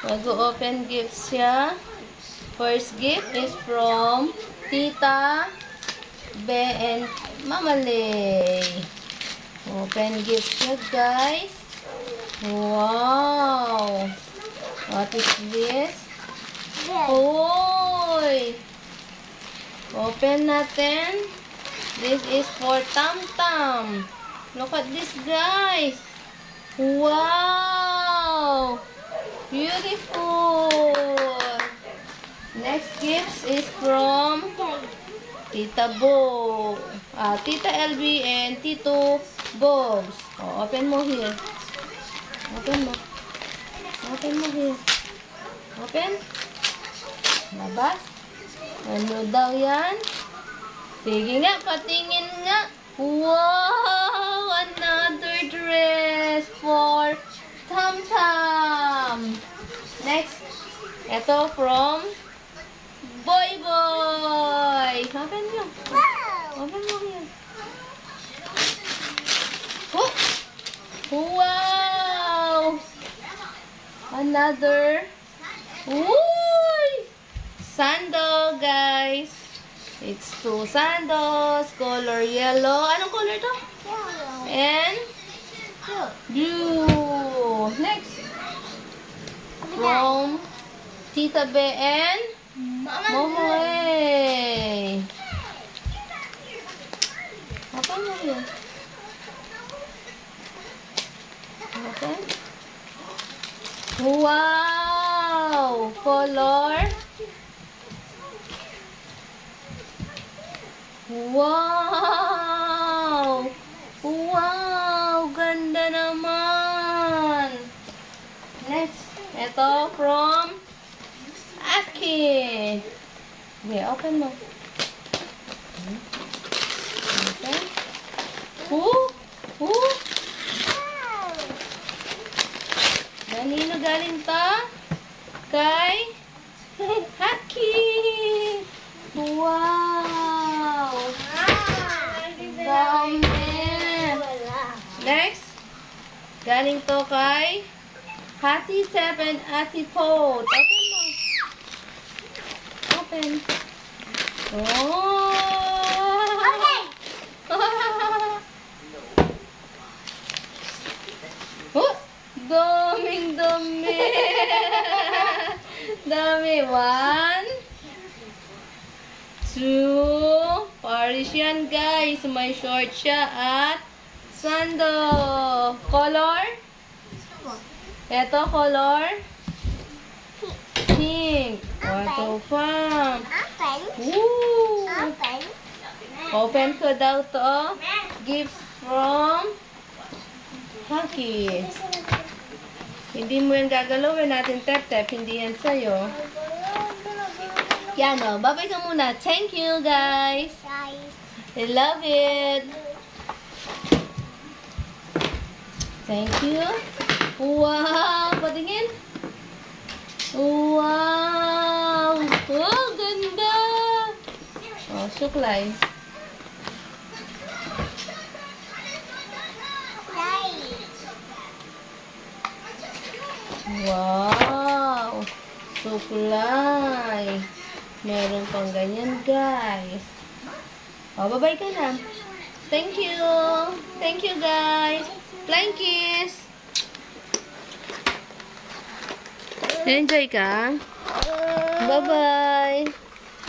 Mag-open gifts siya. First gift is from Tita Be and Mama Lay. Open gift siya, guys. Wow! What is this? Hoy! Open natin. This is for Tam Tam. Look at this, guys. Wow! Beautiful! Next gift is from Tita Bo. Ah, Tita LB and Tito Bobs. Oh, open mo here. Open mo. Open mo here. Open. Labas. Ano daw yan? Sige nga, patingin nga. Wow! Another dress Ito from Boy Boy. Open mo. Open mo yan. Oh! Wow! Another. Uy! Sandal, guys. It's two sandals. Color yellow. Anong color to? And blue. Next. From Tita Be and Momoe. Apa mo yun? Okay. Wow! Color. Wow! Wow! Ganda naman! Next. Ito from Okay, open mo. Okay. Who? Who? Kanino galing to? Kay? Haki! Wow! Dami! Next, galing to kay Hati Seven Ati Pot. Open mo. Open. Oh! Okay. Oh! Daming dami! dami. One. Two. Parisian guys. May short siya at sando. Color? Ito color? Pink. Wato pang. Open. Woo! Open. Open ko daw to. Gifts from Haki. Hindi mo yan gagalawin natin, tep-tep. Hindi yan sa'yo. Yan o. Babay ka muna. Thank you, guys. Guys. I love it. Thank you. Wow! Patingin. Wow! Oh, ganda! Oh, suklay. Wow! Suklay. Meron pang ganyan, guys. O, babay ka na. Thank you. Thank you, guys. Flying kiss. Enjoy ka? Bye-bye.